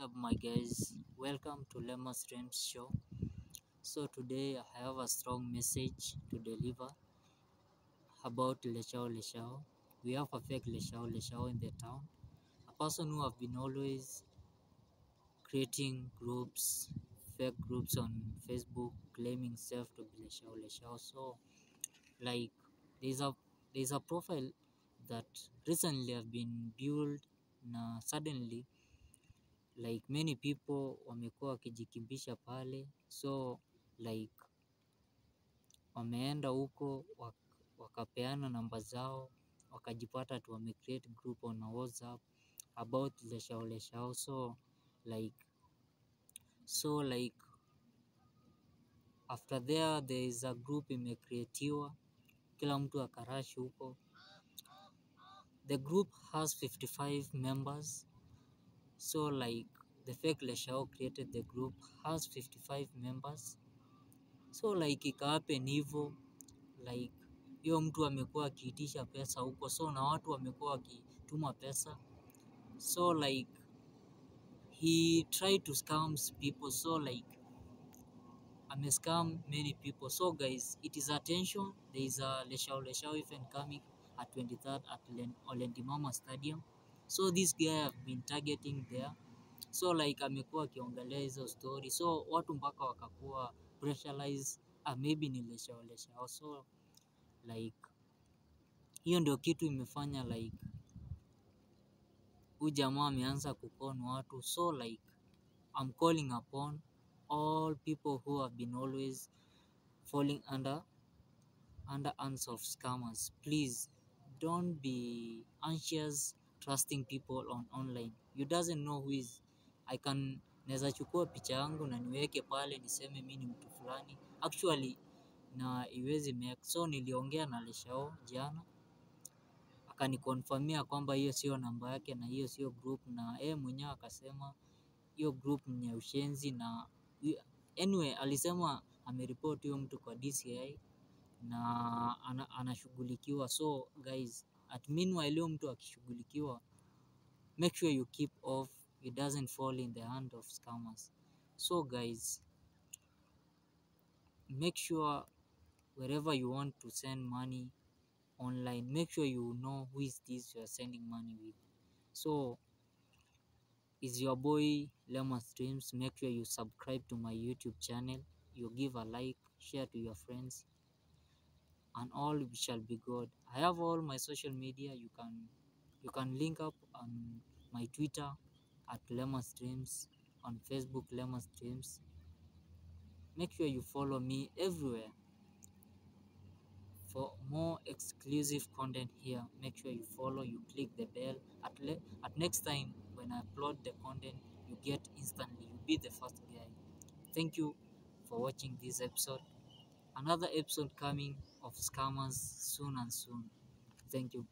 up my guys? Welcome to Lemma Streams show. So today i have a strong message to deliver about leshao leshao we have a fake leshao leshao in the town. A person who have been always creating groups fake groups on facebook claiming self to be leshao leshao so like there's a there's a profile that recently have been built. Suddenly like many people wamekuwa wakijikimbisha pale. So like wameenda huko wak- wakapeana namba zao wakajipata tu wame create group on whatsapp about leshao leshao so like so like after there there is a group imecreatiwa. Kila mtu akarashi huko. The group has 55 members So like the fake Leshao created the group has 55 members. So like ikahappen hivyo like hiyo mtu amekuwa akiitisha pesa huko, so na watu wamekuwa wakituma pesa, so like he tried to scams people, so like amescam many people. So guys, it is attention. There is a Leshao Leshao event coming at 23rd at Len- Olendimama Stadium. So this guy have been targeting there. So like amekuwa akiongelea hizo story, so watu mpaka wakakuwa pressurize, ah, maybe nilesha Leshao. So like hiyo ndio kitu imefanya like huyu jamaa ameanza kukon watu, so like I'm calling upon all people who have been always falling under under hands of scammers. Please don't be anxious trusting people on online. You doesn't know who is I can naweza chukua picha yangu na niweke pale niseme mi ni mtu fulani. Actually na iwezi make so niliongea na Leshao jana. Akanikonfirmia kwamba hiyo sio namba yake na hiyo sio group na yeye mwenyewe akasema hiyo group ni ya ushenzi na anyway alisema ameripoti huyo mtu kwa DCI na ana, anashughulikiwa. So guys at meanwhile huyo mtu akishughulikiwa make sure you keep off it doesn't fall in the hand of scammers so guys make sure wherever you want to send money online make sure you know who is this you are sending money with so is your boy Lemon Streams. Make sure you subscribe to my YouTube channel. You give a like, share to your friends, and all shall be good. I have all my social media. You can you can link up on my Twitter at Lemon Streams, on Facebook Lemon Streams. Make sure you follow me everywhere for more exclusive content here. Make sure you follow, you click the bell. At le- at next time when I upload the content, you get instantly. You be the first guy. Thank you for watching this episode. Another episode coming of scammers soon and soon. Thank you.